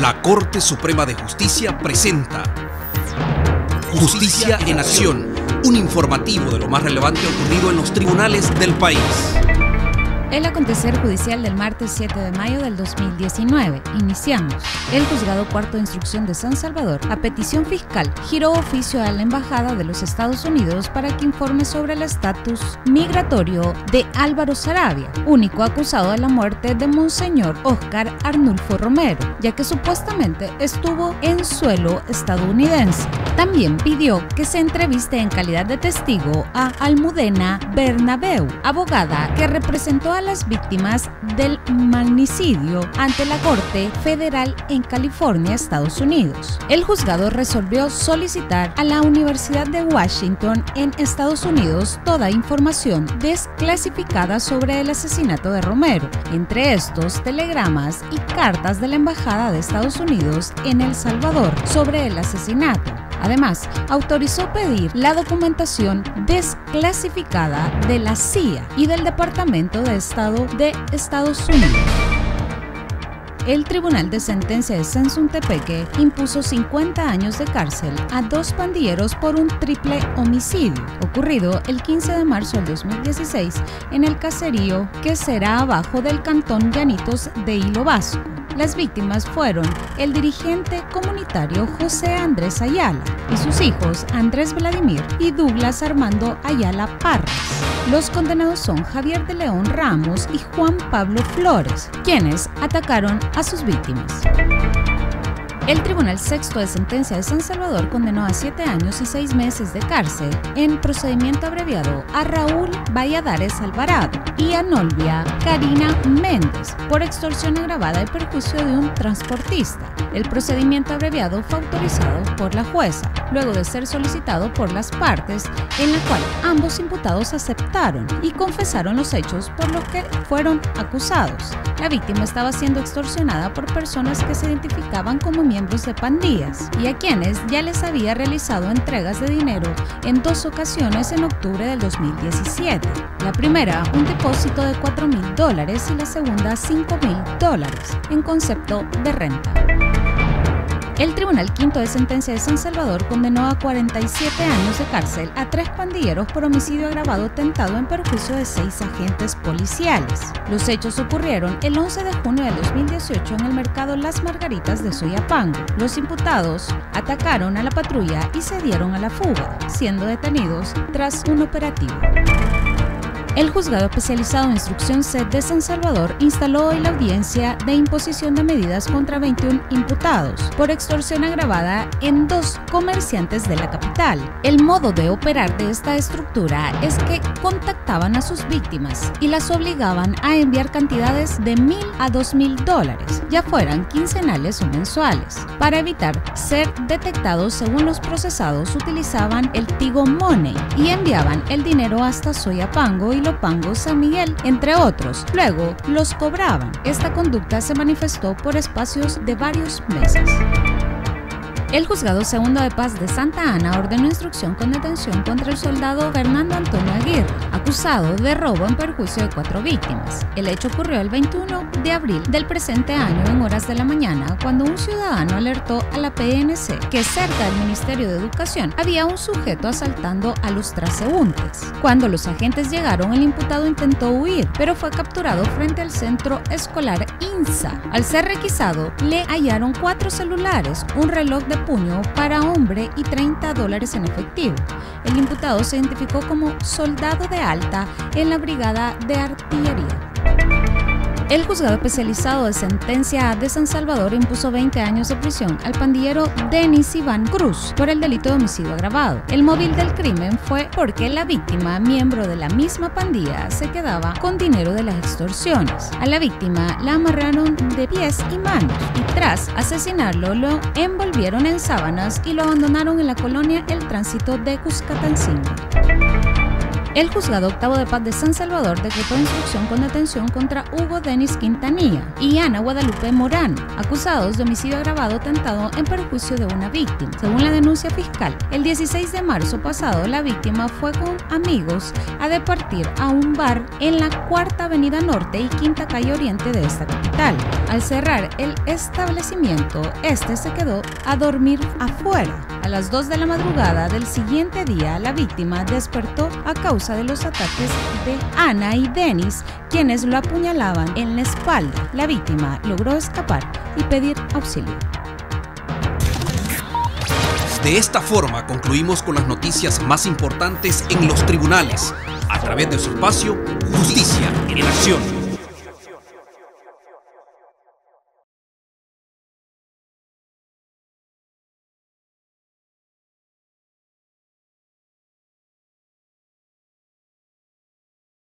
La Corte Suprema de Justicia presenta Justicia en Acción, un informativo de lo más relevante ocurrido en los tribunales del país. El acontecer judicial del martes 7 de mayo del 2019. Iniciamos. El juzgado cuarto de instrucción de San Salvador, a petición fiscal, giró oficio a la Embajada de los Estados Unidos para que informe sobre el estatus migratorio de Álvaro Sarabia, único acusado de la muerte de Monseñor Oscar Arnulfo Romero, ya que supuestamente estuvo en suelo estadounidense. También pidió que se entreviste en calidad de testigo a Almudena Bernabeu, abogada que representó a las víctimas del magnicidio ante la Corte Federal en California, Estados Unidos. El juzgado resolvió solicitar a la Universidad de Washington en Estados Unidos toda información desclasificada sobre el asesinato de Romero, entre estos telegramas y cartas de la Embajada de Estados Unidos en El Salvador sobre el asesinato. Además, autorizó pedir la documentación desclasificada de la CIA y del Departamento de Estado de Estados Unidos. El Tribunal de Sentencia de Sensuntepeque impuso 50 años de cárcel a dos pandilleros por un triple homicidio ocurrido el 15 de marzo del 2016 en el caserío que será abajo del cantón Llanitos de Hilo Vasco. Las víctimas fueron el dirigente comunitario José Andrés Ayala y sus hijos Andrés Vladimir y Douglas Armando Ayala Parras. Los condenados son Javier de León Ramos y Juan Pablo Flores, quienes atacaron a sus víctimas. El Tribunal Sexto de Sentencia de San Salvador condenó a siete años y seis meses de cárcel en procedimiento abreviado a Raúl Valladares Alvarado y a Nolvia Karina Méndez por extorsión agravada y perjuicio de un transportista. El procedimiento abreviado fue autorizado por la jueza, luego de ser solicitado por las partes, en la cual ambos imputados aceptaron y confesaron los hechos por los que fueron acusados. La víctima estaba siendo extorsionada por personas que se identificaban como miembros de pandillas y a quienes ya les había realizado entregas de dinero en dos ocasiones en octubre del 2017. La primera, un depósito de 4 mil dólares y la segunda 5 mil dólares en concepto de renta. El Tribunal Quinto de Sentencia de San Salvador condenó a 47 años de cárcel a tres pandilleros por homicidio agravado tentado en perjuicio de seis agentes policiales. Los hechos ocurrieron el 11 de junio de 2018 en el mercado Las Margaritas de Soyapango. Los imputados atacaron a la patrulla y se dieron a la fuga, siendo detenidos tras un operativo. El juzgado especializado en instrucción C de San Salvador instaló hoy la audiencia de imposición de medidas contra 21 imputados por extorsión agravada en dos comerciantes de la capital. El modo de operar de esta estructura es que contactaban a sus víctimas y las obligaban a enviar cantidades de mil a dos mil dólares, ya fueran quincenales o mensuales. Para evitar ser detectados según los procesados utilizaban el Tigo Money y enviaban el dinero hasta Soyapango y Lopango San Miguel, entre otros. Luego los cobraban. Esta conducta se manifestó por espacios de varios meses. El juzgado segundo de paz de Santa Ana ordenó instrucción con detención contra el soldado Fernando Antonio Aguirre, acusado de robo en perjuicio de cuatro víctimas. El hecho ocurrió el 21 de abril del presente año en horas de la mañana, cuando un ciudadano alertó a la PNC que cerca del Ministerio de Educación había un sujeto asaltando a los transeúntes. Cuando los agentes llegaron, el imputado intentó huir, pero fue capturado frente al centro escolar INSA. Al ser requisado, le hallaron cuatro celulares, un reloj de puño para hombre y 30 dólares en efectivo. El imputado se identificó como soldado de alta en la Brigada de Artillería. El juzgado especializado de sentencia de San Salvador impuso 20 años de prisión al pandillero Denis Iván Cruz por el delito de homicidio agravado. El móvil del crimen fue porque la víctima, miembro de la misma pandilla, se quedaba con dinero de las extorsiones. A la víctima la amarraron de pies y manos y tras asesinarlo lo envolvieron en sábanas y lo abandonaron en la colonia El Tránsito de Cuscatancingo. El juzgado octavo de paz de San Salvador decretó instrucción con detención contra Hugo Denis Quintanilla y Ana Guadalupe Morán, acusados de homicidio agravado tentado en perjuicio de una víctima. Según la denuncia fiscal, el 16 de marzo pasado la víctima fue con amigos a departir a un bar en la Cuarta Avenida Norte y Quinta Calle Oriente de esta capital. Al cerrar el establecimiento, este se quedó a dormir afuera. A las 2 de la madrugada del siguiente día, la víctima despertó a causa de los ataques de Ana y Denis, quienes lo apuñalaban en la espalda. La víctima logró escapar y pedir auxilio. De esta forma concluimos con las noticias más importantes en los tribunales, a través de su espacio Justicia en Acción.